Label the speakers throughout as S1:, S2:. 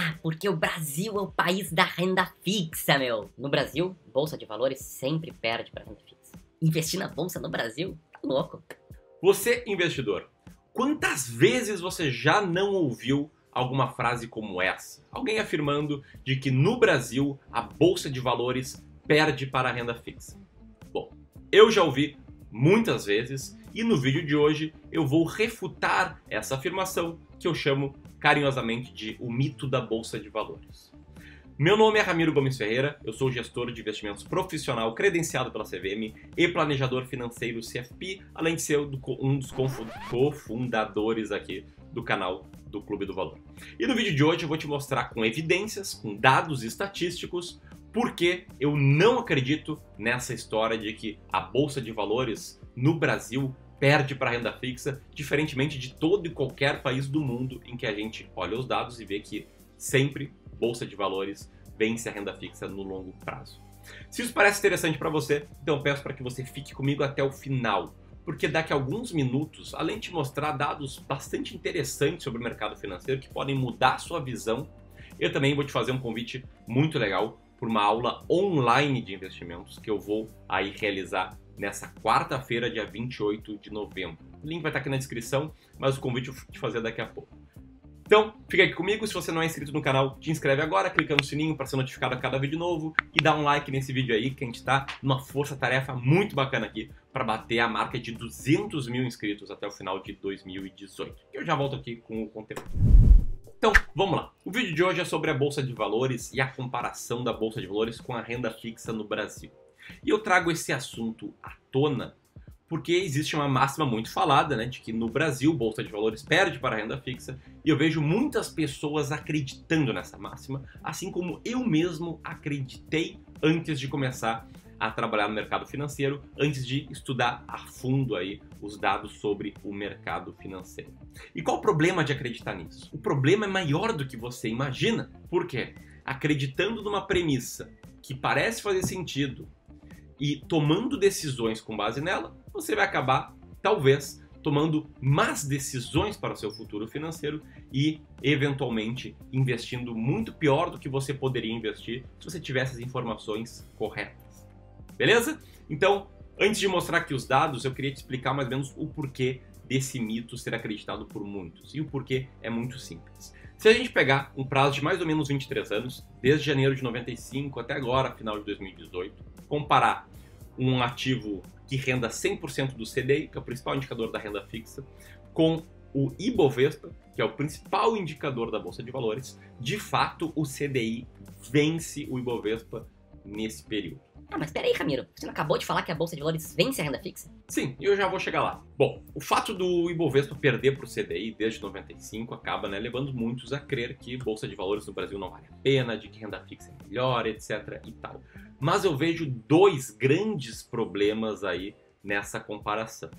S1: Ah, porque o Brasil é o país da renda fixa, meu. No Brasil, bolsa de valores sempre perde para renda fixa. Investir na bolsa no Brasil, tá louco.
S2: Você, investidor, quantas vezes você já não ouviu alguma frase como essa? Alguém afirmando de que no Brasil a bolsa de valores perde para a renda fixa. Bom, eu já ouvi muitas vezes e no vídeo de hoje eu vou refutar essa afirmação que eu chamo carinhosamente de o mito da bolsa de valores. Meu nome é Ramiro Gomes Ferreira, eu sou gestor de investimentos profissional credenciado pela CVM e planejador financeiro CFP, além de ser um dos cofundadores aqui do canal do Clube do Valor. E no vídeo de hoje eu vou te mostrar com evidências, com dados estatísticos, porque eu não acredito nessa história de que a bolsa de valores no Brasil perde para a renda fixa, diferentemente de todo e qualquer país do mundo em que a gente olha os dados e vê que sempre bolsa de valores vence a renda fixa no longo prazo. Se isso parece interessante para você, então peço para que você fique comigo até o final, porque daqui a alguns minutos, além de mostrar dados bastante interessantes sobre o mercado financeiro que podem mudar a sua visão, eu também vou te fazer um convite muito legal por uma aula online de investimentos que eu vou aí realizar nessa quarta-feira, dia 28 de novembro. O link vai estar aqui na descrição, mas o convite eu vou te fazer daqui a pouco. Então, fica aqui comigo. Se você não é inscrito no canal, te inscreve agora, clica no sininho para ser notificado a cada vídeo novo e dá um like nesse vídeo aí, que a gente está numa força-tarefa muito bacana aqui para bater a marca de 200 mil inscritos até o final de 2018. Eu já volto aqui com o conteúdo. Então, vamos lá. O vídeo de hoje é sobre a Bolsa de Valores e a comparação da Bolsa de Valores com a renda fixa no Brasil. E eu trago esse assunto à tona porque existe uma máxima muito falada, né, de que no Brasil bolsa de valores perde para a renda fixa, e eu vejo muitas pessoas acreditando nessa máxima, assim como eu mesmo acreditei antes de começar a trabalhar no mercado financeiro, antes de estudar a fundo aí os dados sobre o mercado financeiro. E qual o problema de acreditar nisso? O problema é maior do que você imagina. Por quê? Acreditando numa premissa que parece fazer sentido, e tomando decisões com base nela, você vai acabar, talvez, tomando más decisões para o seu futuro financeiro e, eventualmente, investindo muito pior do que você poderia investir se você tivesse as informações corretas. Beleza? Então, antes de mostrar aqui os dados, eu queria te explicar mais ou menos o porquê desse mito ser acreditado por muitos. E o porquê é muito simples. Se a gente pegar um prazo de mais ou menos 23 anos, desde janeiro de 95 até agora, final de 2018, comparar um ativo que renda 100% do CDI, que é o principal indicador da renda fixa, com o Ibovespa, que é o principal indicador da bolsa de valores, de fato o CDI vence o Ibovespa nesse período.
S1: Ah, mas peraí, Ramiro, você não acabou de falar que a bolsa de valores vence a renda fixa?
S2: Sim, eu já vou chegar lá. Bom, o fato do Ibovespa perder para o CDI desde 95 acaba né, levando muitos a crer que bolsa de valores no Brasil não vale a pena, de que renda fixa é melhor, etc. e tal. Mas eu vejo dois grandes problemas aí nessa comparação.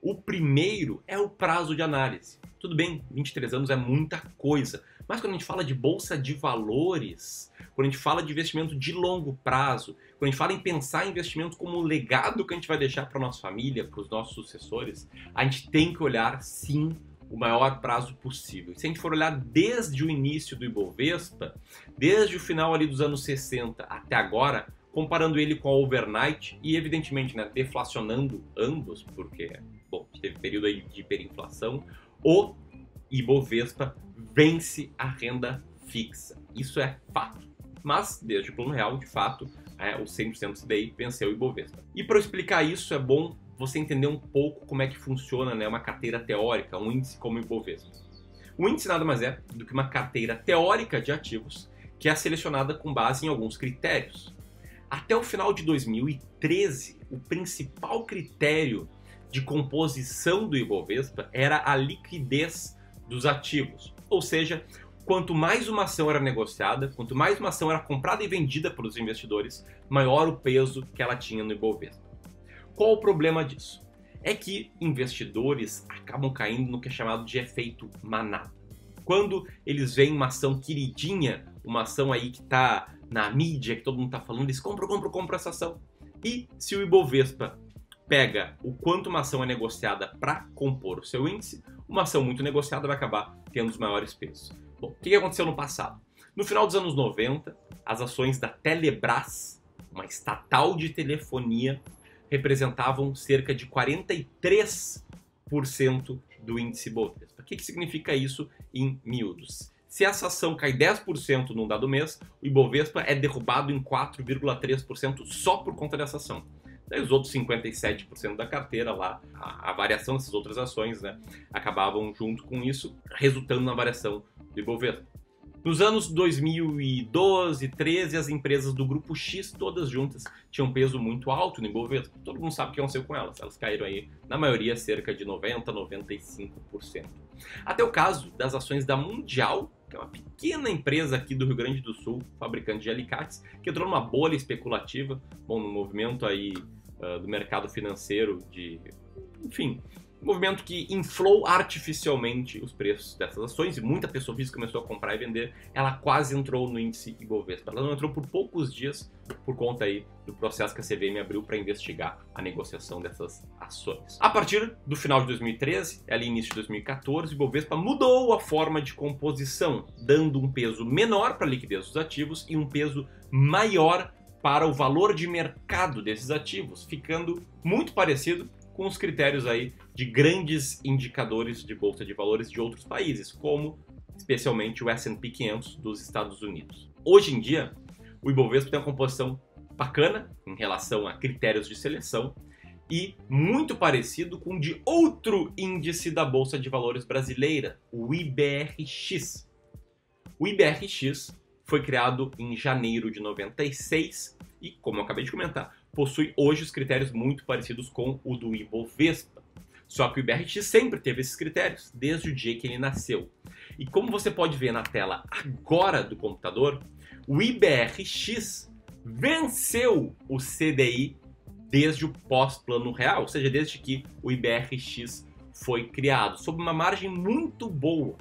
S2: O primeiro é o prazo de análise. Tudo bem, 23 anos é muita coisa, mas quando a gente fala de bolsa de valores, quando a gente fala de investimento de longo prazo, quando a gente fala em pensar em investimento como um legado que a gente vai deixar para nossa família, para os nossos sucessores, a gente tem que olhar sim o maior prazo possível. Se a gente for olhar desde o início do Ibovespa, desde o final ali dos anos 60 até agora, comparando ele com a overnight e evidentemente, né, deflacionando ambos, porque, bom, teve período aí de hiperinflação, o Ibovespa vence a renda fixa. Isso é fato. Mas, desde o plano real, de fato, é, o 100% CDI venceu o Ibovespa. E para explicar isso, é bom você entender um pouco como é que funciona né, uma carteira teórica, um índice como o Ibovespa. O índice nada mais é do que uma carteira teórica de ativos que é selecionada com base em alguns critérios. Até o final de 2013, o principal critério de composição do Ibovespa era a liquidez dos ativos, ou seja, quanto mais uma ação era negociada, quanto mais uma ação era comprada e vendida pelos investidores, maior o peso que ela tinha no Ibovespa. Qual o problema disso? É que investidores acabam caindo no que é chamado de efeito manada. Quando eles veem uma ação queridinha, uma ação aí que está na mídia, que todo mundo está falando, eles compram, compram, compram essa ação. E se o Ibovespa pega o quanto uma ação é negociada para compor o seu índice, uma ação muito negociada vai acabar tendo os maiores pesos. Bom, o que aconteceu no passado? No final dos anos 90, as ações da Telebrás, uma estatal de telefonia, representavam cerca de 43% do índice Bovespa. O que, que significa isso em miúdos? Se essa ação cai 10% num dado mês, o Ibovespa é derrubado em 4,3% só por conta dessa ação. Daí os outros 57% da carteira lá, a, a, variação dessas outras ações, né, acabavam junto com isso, resultando na variação do Ibovespa. Nos anos 2012, 13, as empresas do grupo X, todas juntas, tinham peso muito alto no Ibovespa. Todo mundo sabe o que aconteceu com elas. Elas caíram aí, na maioria, cerca de 90%, 95%. Até o caso das ações da Mundial, que é uma pequena empresa aqui do Rio Grande do Sul, fabricante de alicates, que entrou numa bolha especulativa, bom, no movimento aí uh, do mercado financeiro de... Enfim, movimento que inflou artificialmente os preços dessas ações e muita pessoa física começou a comprar e vender. Ela quase entrou no índice Ibovespa. Ela não entrou por poucos dias por conta aí do processo que a CVM abriu para investigar a negociação dessas ações. A partir do final de 2013, ali início de 2014, o Ibovespa mudou a forma de composição, dando um peso menor para a liquidez dos ativos e um peso maior para o valor de mercado desses ativos, ficando muito parecido com os critérios aí de grandes indicadores de bolsa de valores de outros países, como especialmente o S&P 500 dos Estados Unidos. Hoje em dia, o Ibovespa tem uma composição bacana em relação a critérios de seleção e muito parecido com o de outro índice da Bolsa de Valores brasileira, o IBRX. O IBRX foi criado em janeiro de 96 e, como eu acabei de comentar, possui hoje os critérios muito parecidos com o do Ibovespa. Só que o IBRX sempre teve esses critérios, desde o dia que ele nasceu. E como você pode ver na tela agora do computador, o IBRX venceu o CDI desde o pós-plano real, ou seja, desde que o IBRX foi criado, sob uma margem muito boa.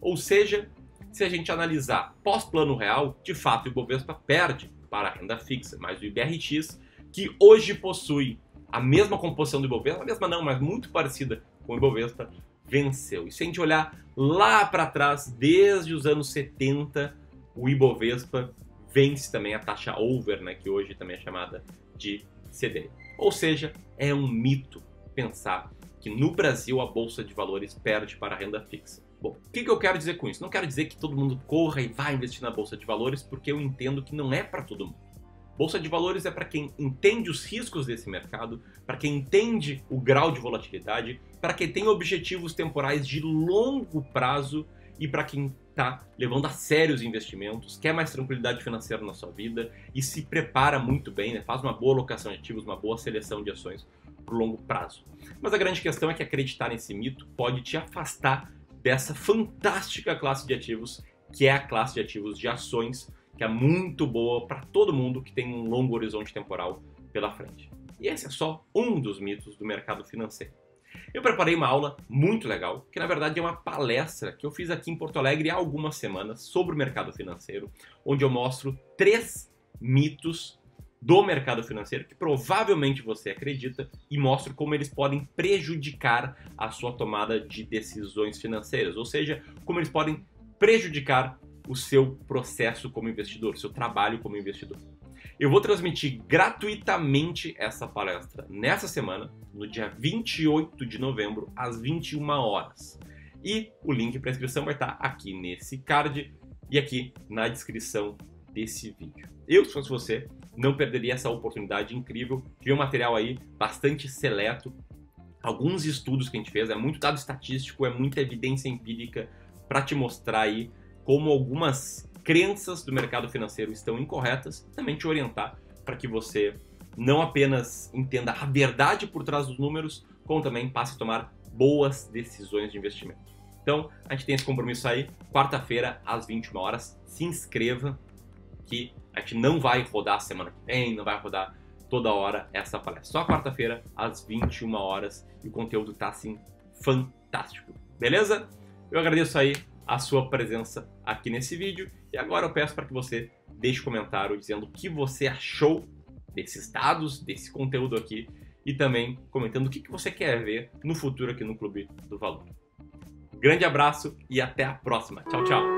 S2: Ou seja, se a gente analisar pós-plano real, de fato o Ibovespa perde para a renda fixa, mas o IBRX que hoje possui a mesma composição do Ibovespa, a mesma não, mas muito parecida com o Ibovespa, venceu. E se a gente olhar lá para trás, desde os anos 70, o Ibovespa vence também a taxa over, né, que hoje também é chamada de CDI. Ou seja, é um mito pensar que no Brasil a bolsa de valores perde para a renda fixa. Bom, o que, que eu quero dizer com isso? Não quero dizer que todo mundo corra e vá investir na bolsa de valores, porque eu entendo que não é para todo mundo. Bolsa de valores é para quem entende os riscos desse mercado, para quem entende o grau de volatilidade, para quem tem objetivos temporais de longo prazo e para quem está levando a sério os investimentos, quer mais tranquilidade financeira na sua vida e se prepara muito bem, né? faz uma boa alocação de ativos, uma boa seleção de ações para longo prazo. Mas a grande questão é que acreditar nesse mito pode te afastar dessa fantástica classe de ativos que é a classe de ativos de ações que é muito boa para todo mundo que tem um longo horizonte temporal pela frente. E esse é só um dos mitos do mercado financeiro. Eu preparei uma aula muito legal, que na verdade é uma palestra que eu fiz aqui em Porto Alegre há algumas semanas sobre o mercado financeiro, onde eu mostro três mitos do mercado financeiro que provavelmente você acredita e mostro como eles podem prejudicar a sua tomada de decisões financeiras, ou seja, como eles podem prejudicar o seu processo como investidor, o seu trabalho como investidor. Eu vou transmitir gratuitamente essa palestra nessa semana, no dia 28 de novembro, às 21 horas. E o link para inscrição vai estar aqui nesse card e aqui na descrição desse vídeo. Eu, se fosse você, não perderia essa oportunidade incrível ver um material aí bastante seleto, alguns estudos que a gente fez, é muito dado estatístico, é muita evidência empírica para te mostrar aí como algumas crenças do mercado financeiro estão incorretas, também te orientar para que você não apenas entenda a verdade por trás dos números, como também passe a tomar boas decisões de investimento. Então, a gente tem esse compromisso aí, quarta-feira, às 21 horas. Se inscreva, que a gente não vai rodar semana que vem, não vai rodar toda hora essa palestra. Só quarta-feira, às 21 horas, e o conteúdo tá assim fantástico. Beleza? Eu agradeço aí a sua presença aqui nesse vídeo. E agora eu peço para que você deixe um comentário dizendo o que você achou desses dados, desse conteúdo aqui e também comentando o que você quer ver no futuro aqui no Clube do Valor. Grande abraço e até a próxima. Tchau, tchau.